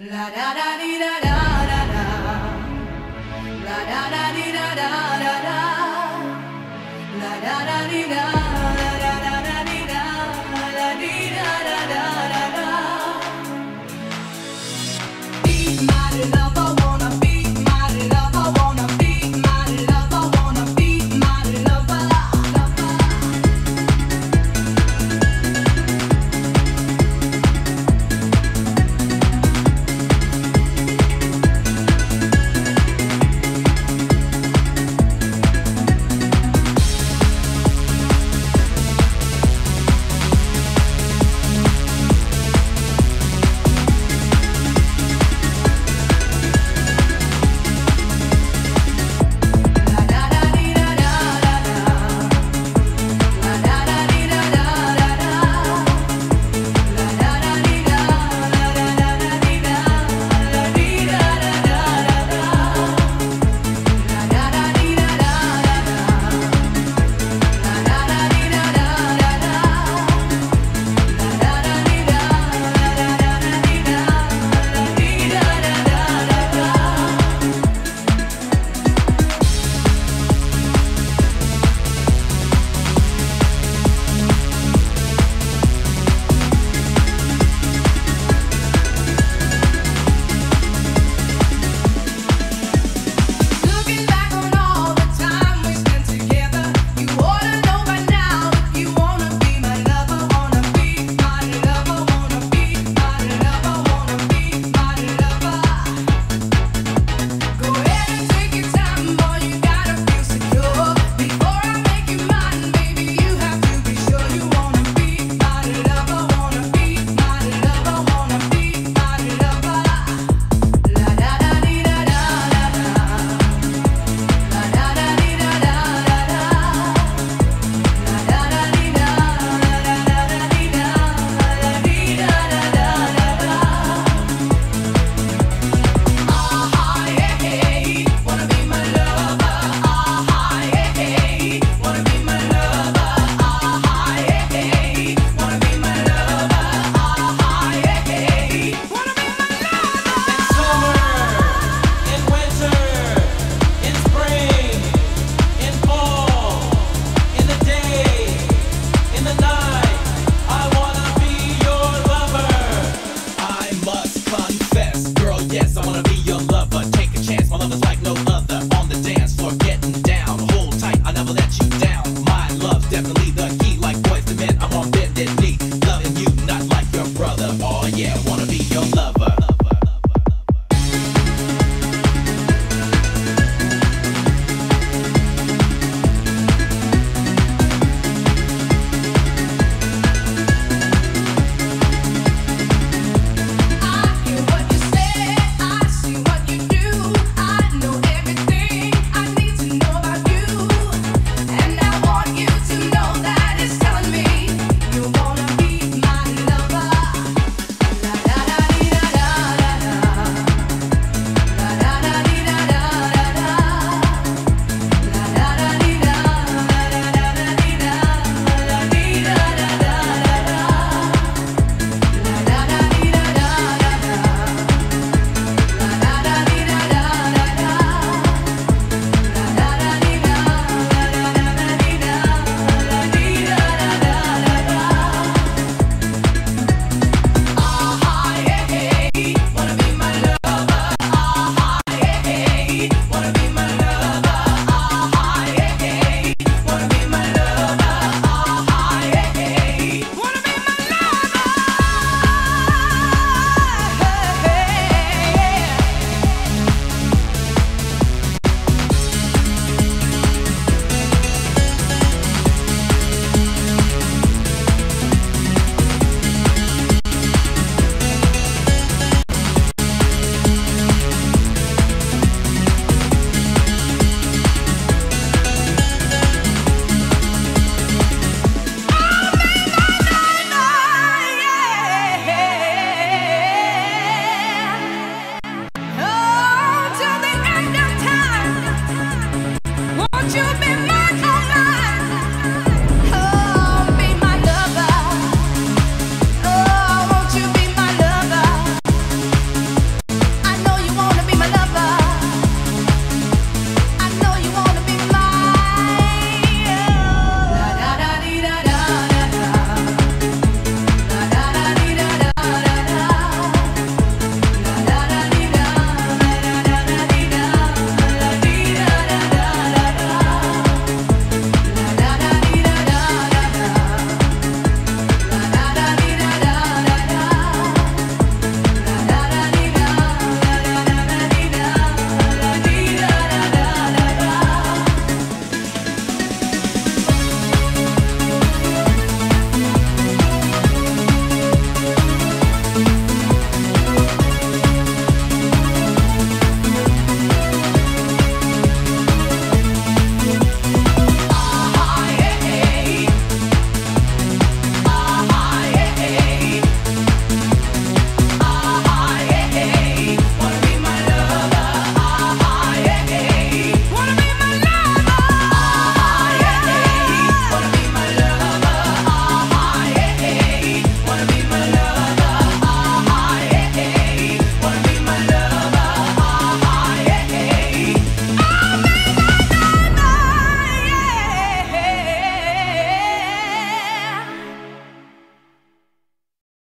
La da da dee da da da da. La da da dee da da.